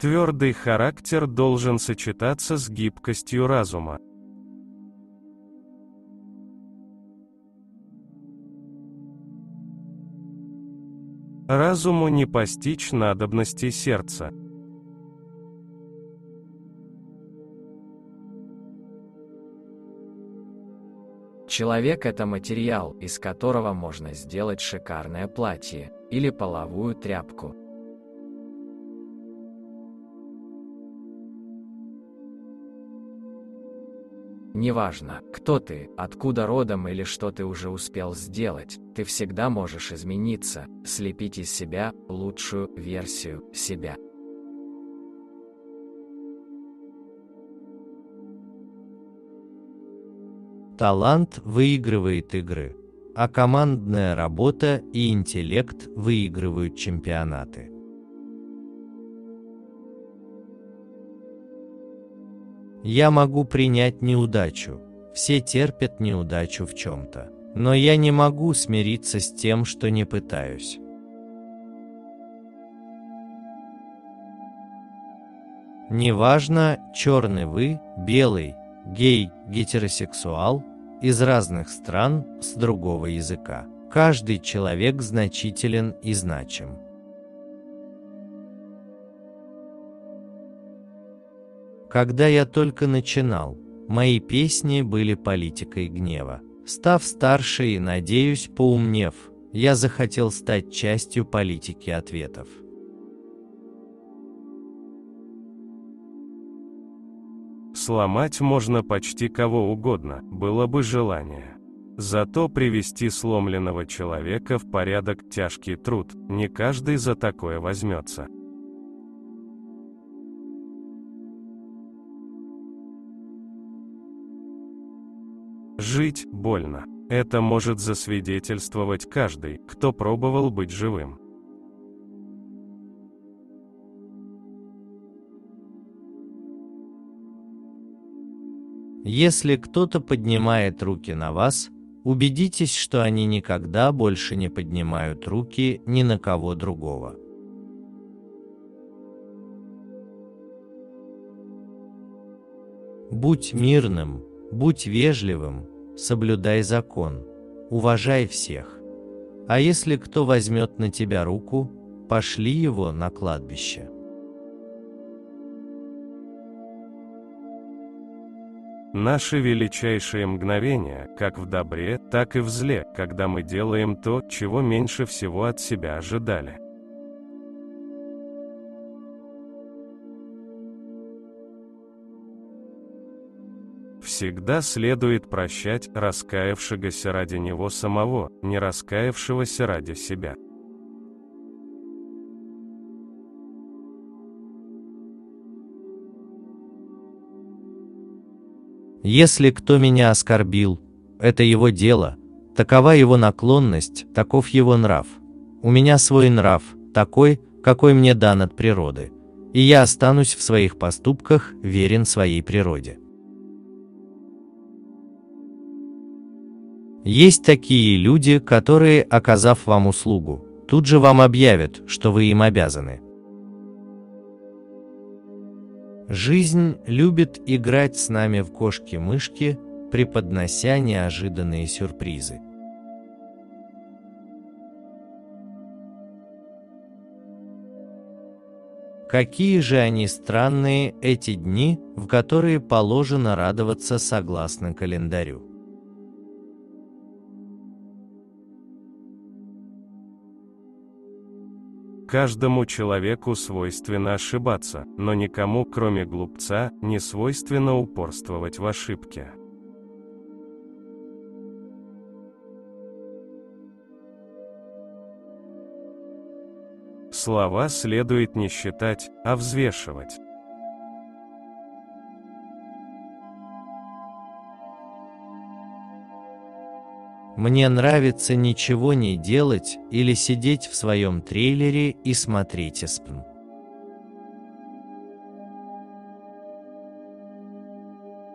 Твердый характер должен сочетаться с гибкостью разума. Разуму не постичь надобности сердца. Человек – это материал, из которого можно сделать шикарное платье или половую тряпку. Неважно, кто ты, откуда родом или что ты уже успел сделать, ты всегда можешь измениться, слепить из себя лучшую версию себя. Талант выигрывает игры, а командная работа и интеллект выигрывают чемпионаты. Я могу принять неудачу, все терпят неудачу в чем-то, но я не могу смириться с тем, что не пытаюсь. Неважно, черный вы, белый, гей, гетеросексуал, из разных стран, с другого языка. Каждый человек значителен и значим. Когда я только начинал, мои песни были политикой гнева. Став старше и, надеюсь, поумнев, я захотел стать частью политики ответов. Сломать можно почти кого угодно, было бы желание. Зато привести сломленного человека в порядок тяжкий труд, не каждый за такое возьмется. Жить больно. Это может засвидетельствовать каждый, кто пробовал быть живым. Если кто-то поднимает руки на вас, убедитесь, что они никогда больше не поднимают руки ни на кого другого. Будь мирным, будь вежливым, соблюдай закон, уважай всех. А если кто возьмет на тебя руку, пошли его на кладбище. Наши величайшие мгновения, как в добре, так и в зле, когда мы делаем то, чего меньше всего от себя ожидали. Всегда следует прощать раскаявшегося ради него самого, не раскаявшегося ради себя. Если кто меня оскорбил, это его дело, такова его наклонность, таков его нрав. У меня свой нрав, такой, какой мне дан от природы, и я останусь в своих поступках верен своей природе. Есть такие люди, которые, оказав вам услугу, тут же вам объявят, что вы им обязаны. Жизнь любит играть с нами в кошки-мышки, преподнося неожиданные сюрпризы. Какие же они странные эти дни, в которые положено радоваться согласно календарю. Каждому человеку свойственно ошибаться, но никому, кроме глупца, не свойственно упорствовать в ошибке. Слова следует не считать, а взвешивать. Мне нравится ничего не делать или сидеть в своем трейлере и смотреть СПН.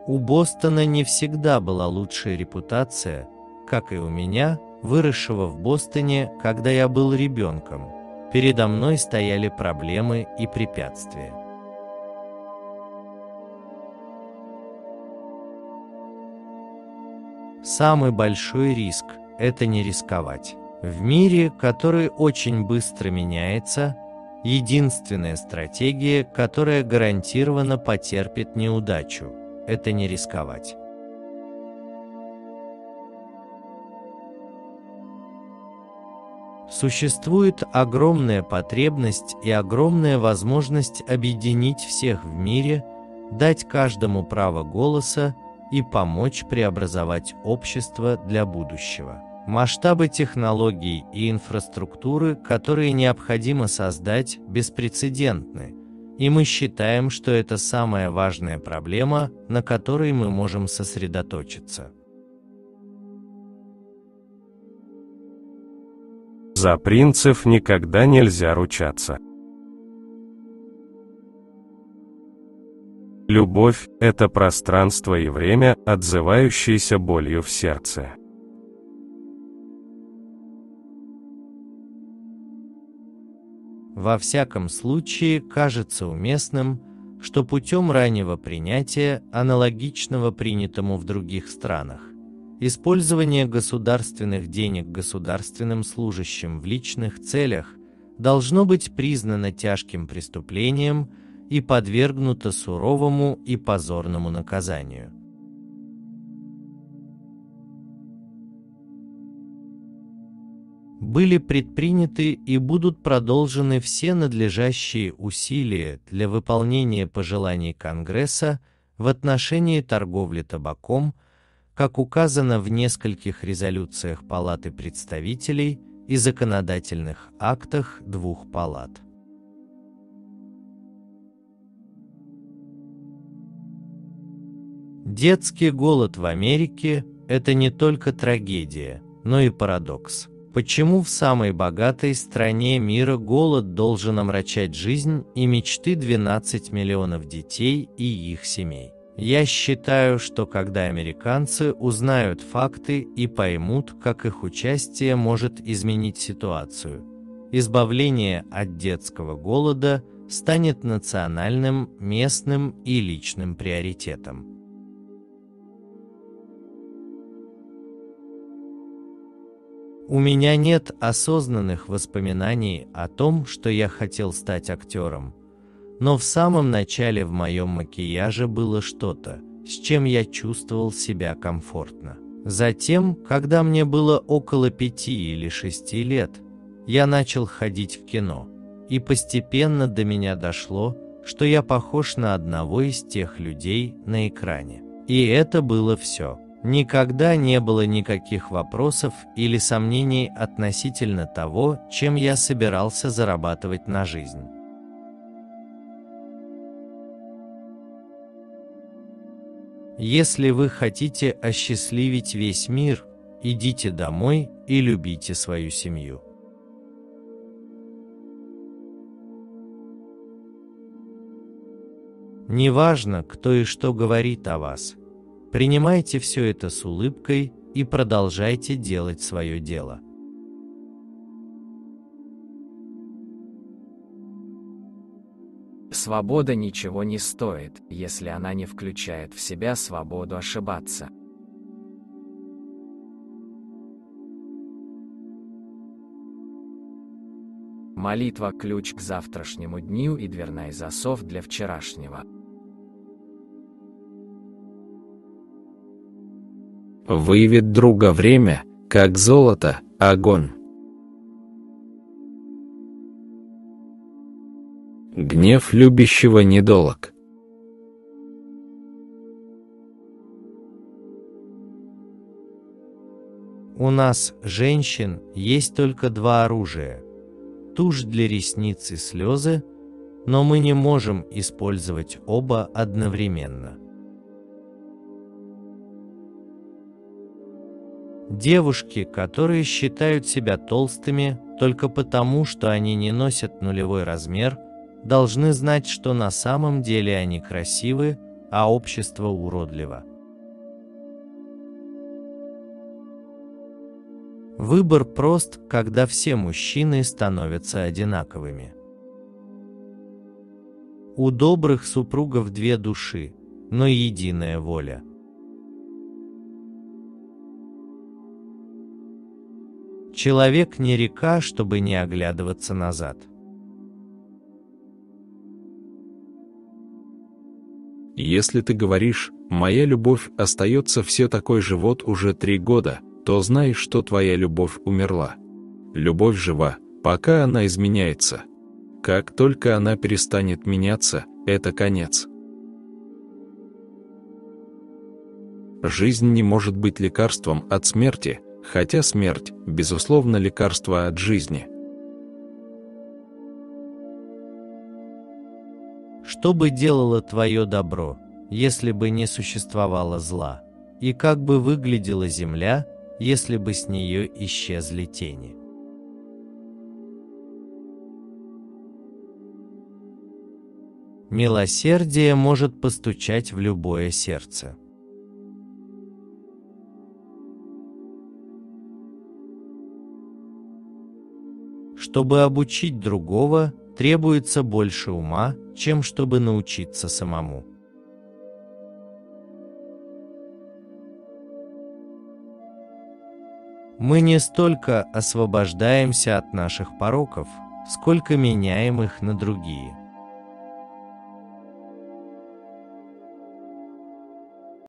У Бостона не всегда была лучшая репутация, как и у меня, выросшего в Бостоне, когда я был ребенком. Передо мной стояли проблемы и препятствия. Самый большой риск – это не рисковать. В мире, который очень быстро меняется, единственная стратегия, которая гарантированно потерпит неудачу – это не рисковать. Существует огромная потребность и огромная возможность объединить всех в мире, дать каждому право голоса и помочь преобразовать общество для будущего. Масштабы технологий и инфраструктуры, которые необходимо создать, беспрецедентны, и мы считаем, что это самая важная проблема, на которой мы можем сосредоточиться. За принцев никогда нельзя ручаться. Любовь – это пространство и время, отзывающиеся болью в сердце. Во всяком случае, кажется уместным, что путем раннего принятия, аналогичного принятому в других странах, Использование государственных денег государственным служащим в личных целях должно быть признано тяжким преступлением и подвергнуто суровому и позорному наказанию. Были предприняты и будут продолжены все надлежащие усилия для выполнения пожеланий Конгресса в отношении торговли табаком – как указано в нескольких резолюциях Палаты представителей и законодательных актах двух палат. Детский голод в Америке – это не только трагедия, но и парадокс. Почему в самой богатой стране мира голод должен омрачать жизнь и мечты 12 миллионов детей и их семей? Я считаю, что когда американцы узнают факты и поймут, как их участие может изменить ситуацию, избавление от детского голода станет национальным, местным и личным приоритетом. У меня нет осознанных воспоминаний о том, что я хотел стать актером – но в самом начале в моем макияже было что-то, с чем я чувствовал себя комфортно. Затем, когда мне было около пяти или шести лет, я начал ходить в кино, и постепенно до меня дошло, что я похож на одного из тех людей на экране. И это было все. Никогда не было никаких вопросов или сомнений относительно того, чем я собирался зарабатывать на жизнь. Если вы хотите осчастливить весь мир, идите домой и любите свою семью. Неважно, кто и что говорит о вас, принимайте все это с улыбкой и продолжайте делать свое дело. Свобода ничего не стоит, если она не включает в себя свободу ошибаться. Молитва – ключ к завтрашнему дню и дверной засов для вчерашнего. Выявит друга время, как золото, огонь. Гнев любящего недолог. У нас, женщин, есть только два оружия – тушь для ресниц и слезы, но мы не можем использовать оба одновременно. Девушки, которые считают себя толстыми только потому, что они не носят нулевой размер – должны знать, что на самом деле они красивы, а общество уродливо. Выбор прост, когда все мужчины становятся одинаковыми. У добрых супругов две души, но единая воля – Человек не река, чтобы не оглядываться назад. Если ты говоришь, моя любовь остается все такой же вот уже три года, то знай, что твоя любовь умерла. Любовь жива, пока она изменяется. Как только она перестанет меняться, это конец. Жизнь не может быть лекарством от смерти, хотя смерть, безусловно, лекарство от жизни. Что бы делало твое добро, если бы не существовало зла? И как бы выглядела земля, если бы с нее исчезли тени? Милосердие может постучать в любое сердце. Чтобы обучить другого, требуется больше ума, чем чтобы научиться самому. Мы не столько освобождаемся от наших пороков, сколько меняем их на другие –